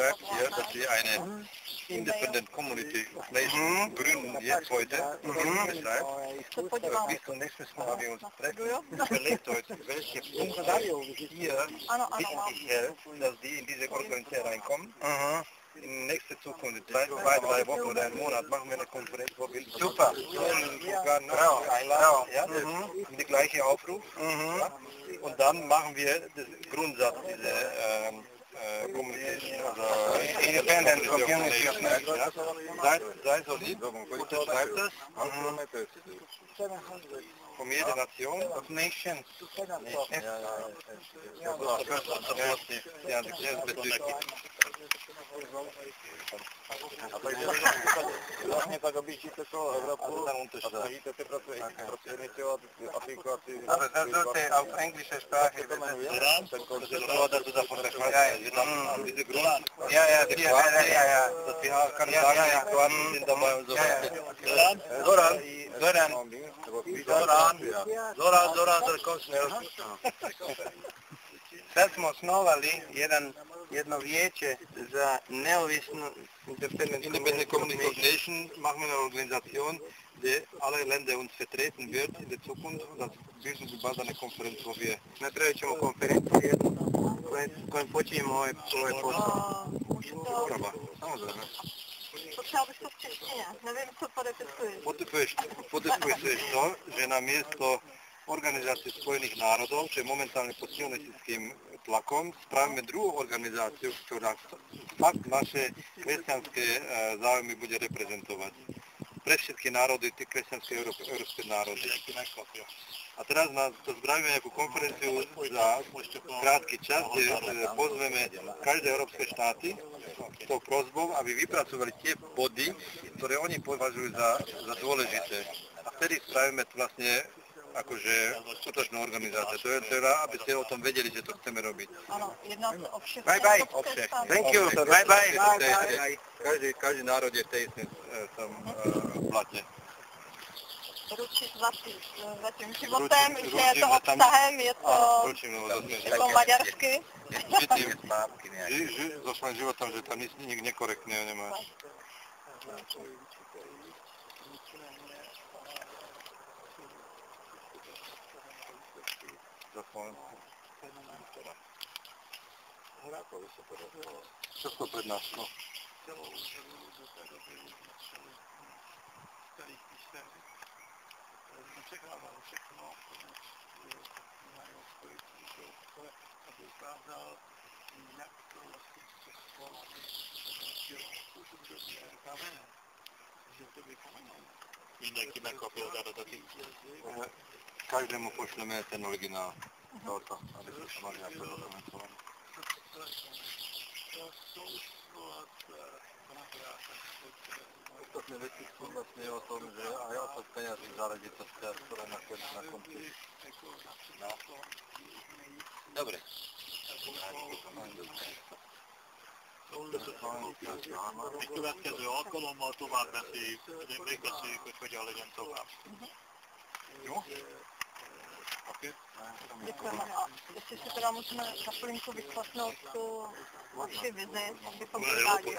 schreibt hier, dass Sie eine Independent Community Nation gründen jetzt heute. Deshalb, äh, bis zum nächsten Mal wir uns treffen. Überlegt euch, welche Punkte hier wichtig hält, dass die in diese Organisation reinkommen. In nächster Zukunft, zwei, zwei, drei Wochen oder einen Monat, machen wir eine Konferenz, wo wir Super. sogar noch einladen, ja, das, der gleiche Aufruf. Ja. Und dann machen wir den Grundsatz dieser ähm, äh, Communication, independent from Unity of Mexico. Seit, seit solid, unterschreibt das. From jeder Nation. Of nations. Nations. Ja, das ist bezüglich. Właśnie zarobicie tylko Europę, stoicie te pracownicy od aplikacji. Ale zarzuty w angielskiej sprawie, ten koncept, to da davon unterschreiben. Wir haben diese Grund, Ja, ja, die ja, ja, ja, ja. dass wir haben, keine Ja, Sagen, ja, ja. die Kroaten sind dabei und so Ja, ja. weiter. Zoran, Zoran, Zoran, Zoran, Zoran, Zoran, komm schnell. sad smo osnovali jedan, jedno vijeće za neovisnu independent, Independent Nations machen wir eine Organisation, die alle Länder uns vertreten wird in der Zukunft. Das bilden wir bald eine Konferenz, wo wir Napravit ćemo konferenciju kojom počinjemo ovaj, ovaj posao. Prawa. Samozrejme. To v češtině. Nevím, co podepisuji. Podpisuješ, podpisuješ to, že na miesto Organizácie Spojených národov, čo je momentálne pod sionistickým tlakom, spravíme druhú organizáciu, ktorá fakt naše kresťanské e, záujmy bude reprezentovať. Pre všetky národy, tie kresťanské európske, európske národy. A teraz nás to spravíme nejakú konferenciu za krátky čas, kde e, pozveme každé európske štáty s tou prozbou, aby vypracovali tie body, ktoré oni považujú za, za dôležité. A vtedy spravíme vlastne akože skutočnú organizáciu. To je teda, aby ste o tom vedeli, že to chceme robiť. Ano, jedná se o všechny. Bye bye. O všech. státy. Thank you. Bye bye. To je- to je- Každý, každý národ je v tej istej e, tom e, plate. Ručit za, tí- za tím životem, Ručím- že je to obsahem, je to Áno, ručím, lebo to sme jako maďarsky. žitým, ži, ži, so svojím životom, že tam nic, nik nekorektného nemáš. Rakowi się poradziło. Wszystko przed nas, no. Całą używaną do tego, by uzyskali stali pisali. Czekam, ale mają swoje przyszłości, aby sprawdzał, jak to wszystko stworzy. Użył sobie kamienia. Wziął sobie kamienia. Inne kina kopią zaraz do tej. Каждому пошлем один оригинал. Торта. Azt nevetik szólgatni a tom, že aj o to peňazí záležitosti a ktoré nakoniec na konci. No. Dobre. Egy következő alkalommal tovább beszéljük, hogy hogyan legyen tovább. Jó? Děkujeme. A jestli si teda můžeme za chvilinku vyslechnout tu vaši vizi, tak bychom byli rádi.